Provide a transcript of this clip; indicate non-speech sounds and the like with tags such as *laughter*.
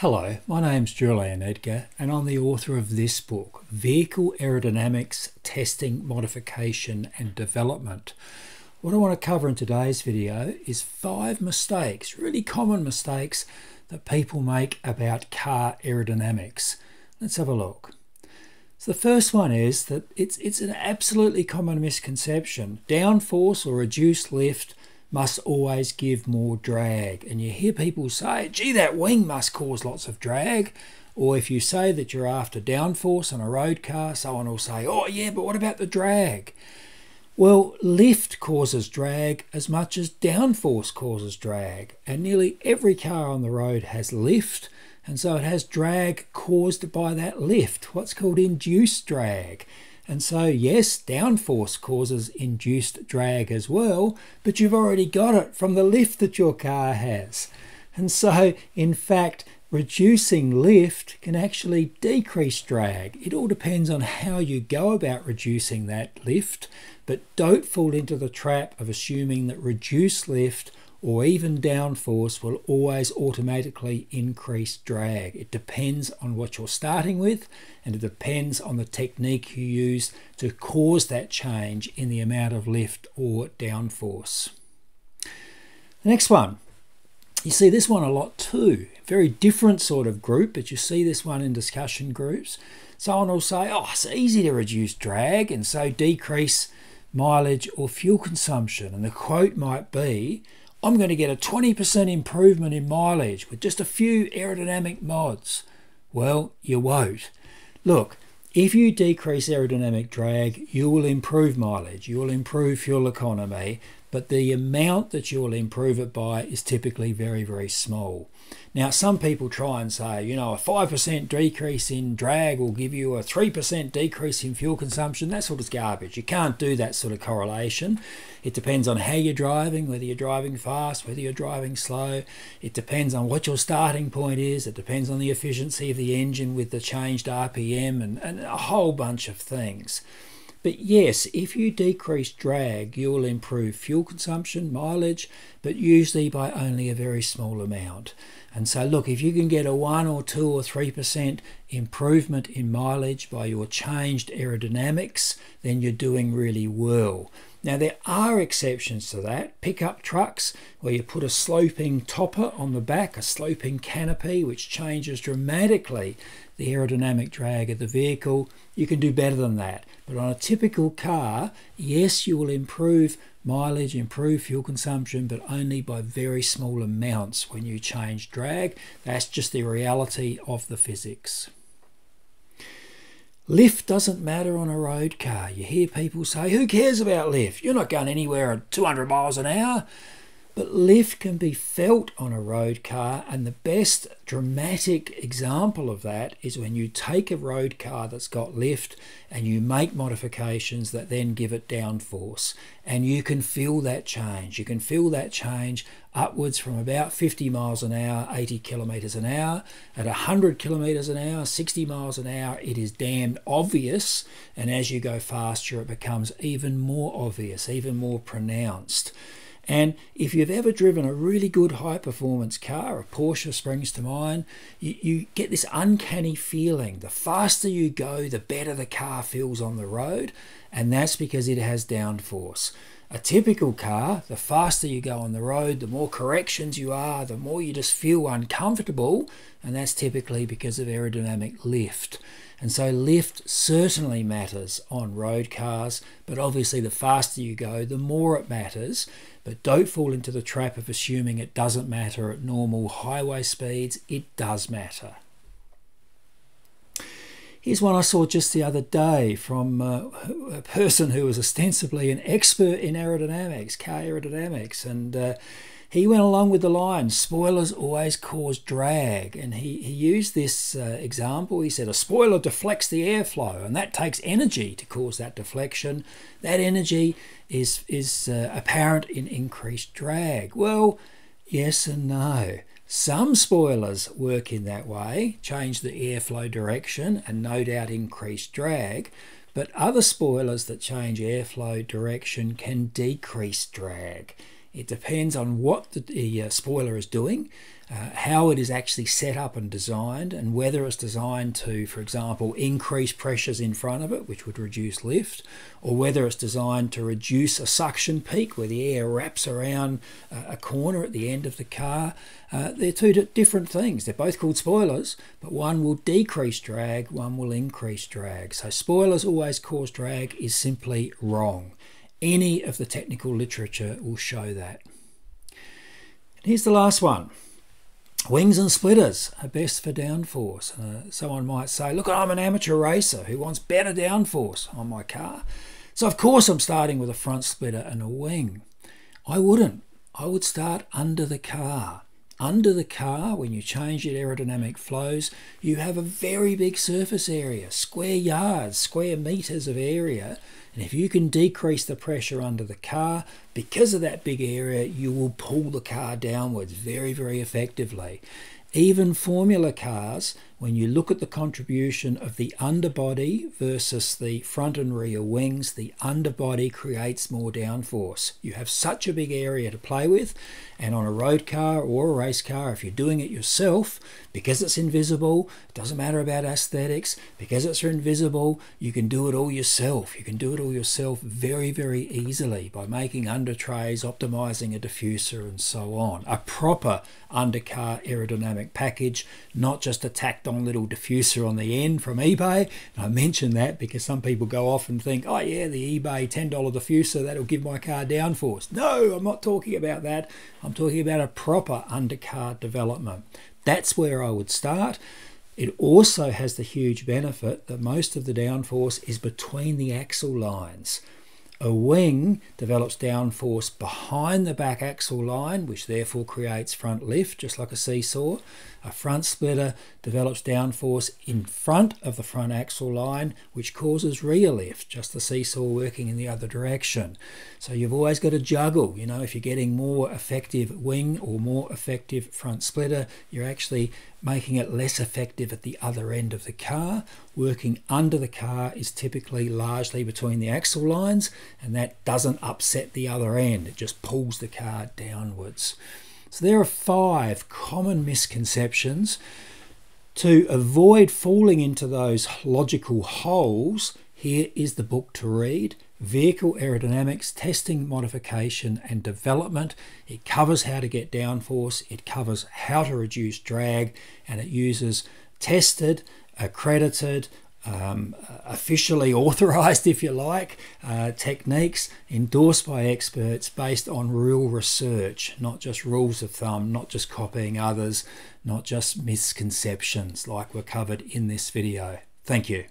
Hello, my name's Julian Edgar, and I'm the author of this book, Vehicle Aerodynamics Testing, Modification and Development. What I want to cover in today's video is five mistakes, really common mistakes that people make about car aerodynamics. Let's have a look. So the first one is that it's, it's an absolutely common misconception. Downforce or reduced lift must always give more drag. And you hear people say, gee, that wing must cause lots of drag. Or if you say that you're after downforce on a road car, someone will say, oh, yeah, but what about the drag? Well, lift causes drag as much as downforce causes drag. And nearly every car on the road has lift. And so it has drag caused by that lift, what's called induced drag. And so, yes, downforce causes induced drag as well, but you've already got it from the lift that your car has. And so, in fact, reducing lift can actually decrease drag. It all depends on how you go about reducing that lift, but don't fall into the trap of assuming that reduced lift or even downforce will always automatically increase drag. It depends on what you're starting with and it depends on the technique you use to cause that change in the amount of lift or downforce. The next one, you see this one a lot too. Very different sort of group, but you see this one in discussion groups. Someone will say, oh, it's easy to reduce drag and so decrease mileage or fuel consumption. And the quote might be, I'm going to get a 20% improvement in mileage with just a few aerodynamic mods. Well, you won't. Look, if you decrease aerodynamic drag, you will improve mileage, you will improve fuel economy, but the amount that you will improve it by is typically very, very small. Now, some people try and say, you know, a 5% decrease in drag will give you a 3% decrease in fuel consumption. That sort of garbage. You can't do that sort of correlation. It depends on how you're driving, whether you're driving fast, whether you're driving slow. It depends on what your starting point is. It depends on the efficiency of the engine with the changed RPM and, and a whole bunch of things. But yes, if you decrease drag, you will improve fuel consumption, mileage, but usually by only a very small amount. And so, look, if you can get a 1 or 2 or 3% improvement in mileage by your changed aerodynamics, then you're doing really well. Now, there are exceptions to that. Pickup trucks, where you put a sloping topper on the back, a sloping canopy, which changes dramatically the aerodynamic drag of the vehicle. You can do better than that. But on a typical car, yes, you will improve mileage, improve fuel consumption, but only by very small amounts when you change drag. That's just the reality of the physics. Lift doesn't matter on a road car. You hear people say, who cares about lift? You're not going anywhere at 200 miles an hour. But lift can be felt on a road car, and the best dramatic example of that is when you take a road car that's got lift and you make modifications that then give it downforce. And you can feel that change. You can feel that change upwards from about 50 miles an hour, 80 kilometers an hour. At 100 kilometers an hour, 60 miles an hour, it is damned obvious. And as you go faster, it becomes even more obvious, even more pronounced. And if you've ever driven a really good high performance car, a Porsche springs to mind, you, you get this uncanny feeling. The faster you go, the better the car feels on the road, and that's because it has downforce. A typical car, the faster you go on the road, the more corrections you are, the more you just feel uncomfortable, and that's typically because of aerodynamic lift. And so lift certainly matters on road cars, but obviously the faster you go, the more it matters. But don't fall into the trap of assuming it doesn't matter at normal highway speeds. It does matter. Here's one I saw just the other day from uh, a person who was ostensibly an expert in aerodynamics, car aerodynamics, and uh, he went along with the line spoilers always cause drag and he, he used this uh, example. He said a spoiler deflects the airflow and that takes energy to cause that deflection. That energy is is uh, apparent in increased drag. Well yes and no some spoilers work in that way. Change the airflow direction and no doubt increase drag but other spoilers that change airflow direction can decrease drag It depends on what the, the uh, spoiler is doing, uh, how it is actually set up and designed, and whether it's designed to, for example, increase pressures in front of it, which would reduce lift, or whether it's designed to reduce a suction peak where the air wraps around uh, a corner at the end of the car. Uh, they're two different things. They're both called spoilers, but one will decrease drag, one will increase drag. So spoilers always cause drag is simply wrong. Any of the technical literature will show that. And here's the last one. Wings and splitters are best for downforce. Uh, someone might say, look, I'm an amateur racer who wants better downforce on my car. So of course I'm starting with a front splitter and a wing. I wouldn't. I would start under the car. Under the car, when you change your aerodynamic flows, you have a very big surface area, square yards, square meters of area and if you can decrease the pressure under the car, because of that big area, you will pull the car downwards very, very effectively. Even formula cars, when you look at the contribution of the underbody versus the front and rear wings, the underbody creates more downforce. You have such a big area to play with, and on a road car or a race car, if you're doing it yourself, because it's invisible, it doesn't matter about aesthetics, because it's invisible, you can do it all yourself. You can do it all yourself very, very easily by making under trays, optimizing a diffuser, and so on. A proper undercar aerodynamic package, not just a tacked on little diffuser on the end from eBay. And I mention that because some people go off and think, oh yeah, the eBay $10 diffuser, that'll give my car downforce. No, I'm not talking about that. I'm talking about a proper undercar development. That's where I would start. It also has the huge benefit that most of the downforce is between the axle lines. A wing develops downforce behind the back axle line, which therefore creates front lift, just like a seesaw. A front splitter develops downforce in front of the front axle line, which causes rear lift, just the seesaw working in the other direction. So you've always got to juggle. You know, if you're getting more effective wing or more effective front splitter, you're actually making it less effective at the other end of the car. Working under the car is typically largely between the axle lines, and that doesn't upset the other end. It just pulls the car downwards. So there are five common misconceptions. To avoid falling into those logical holes, here is the book to read Vehicle Aerodynamics Testing, Modification and Development. It covers how to get downforce, it covers how to reduce drag, and it uses tested, accredited, um, officially *laughs* authorized, if you like, uh, techniques endorsed by experts based on real research, not just rules of thumb, not just copying others, not just misconceptions like were covered in this video. Thank you.